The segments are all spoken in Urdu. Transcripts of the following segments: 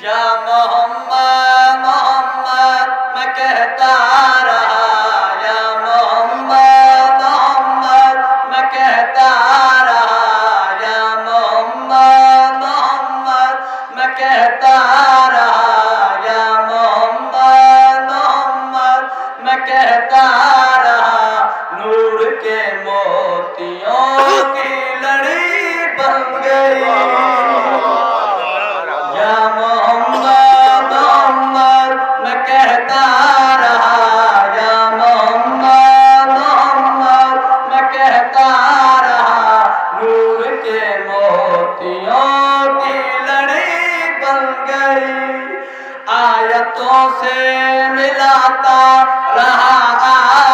یا محمد محمد، میں کہتا رہا۔ یا محمد محمد، میں کہتا رہا۔ یا محمد محمد، میں کہتا رہا۔ یا محمد محمد، میں کہتا رہا۔ نور کے موتیوں کی لڑی بن گئی۔ گئی آیتوں سے ملاتا رہا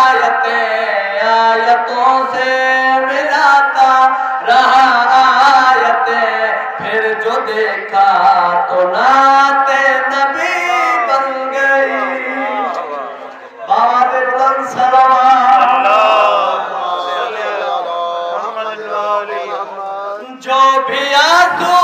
آیتیں۔ آیتوں سے ملاتا رہا آیتیں۔ پھر جو دیکھا تو نعت نبی بن گئی۔ بابا بلند سلام۔ جو بھی آنسو